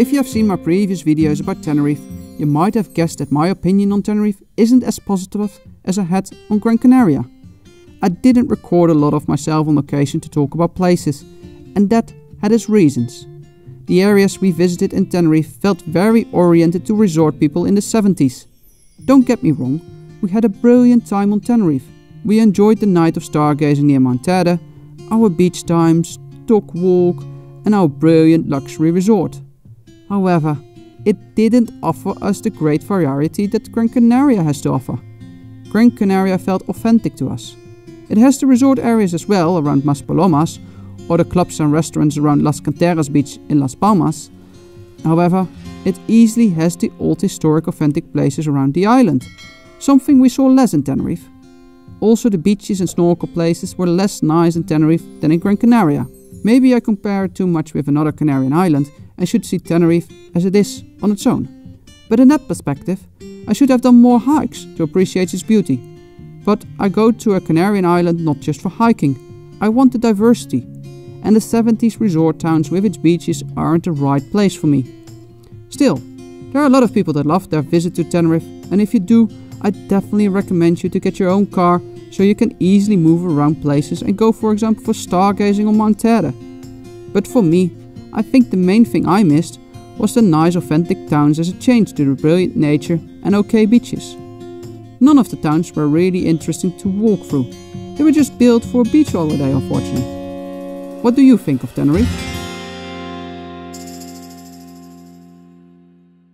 If you have seen my previous videos about Tenerife, you might have guessed that my opinion on Tenerife isn't as positive as I had on Gran Canaria. I didn't record a lot of myself on location to talk about places, and that had its reasons. The areas we visited in Tenerife felt very oriented to resort people in the 70s. Don't get me wrong, we had a brilliant time on Tenerife. We enjoyed the night of stargazing near Mount Teide, our beach times, dog walk, and our brilliant luxury resort. However, it didn't offer us the great variety that Gran Canaria has to offer. Gran Canaria felt authentic to us. It has the resort areas as well around Maspalomas, or the clubs and restaurants around Las Canteras beach in Las Palmas. However, it easily has the old historic authentic places around the island, something we saw less in Tenerife. Also, the beaches and snorkel places were less nice in Tenerife than in Gran Canaria. Maybe I compare it too much with another Canarian island and should see Tenerife as it is on its own. But in that perspective, I should have done more hikes to appreciate its beauty. But I go to a Canarian island not just for hiking, I want the diversity, and the 70s resort towns with its beaches aren't the right place for me. Still, there are a lot of people that love their visit to Tenerife, and if you do, I definitely recommend you to get your own car so you can easily move around places and go, for example, for stargazing on Mount Teide. But for me, I think the main thing I missed was the nice authentic towns as a change to the brilliant nature and okay beaches. None of the towns were really interesting to walk through. They were just built for a beach holiday, unfortunately. What do you think of Tenerife?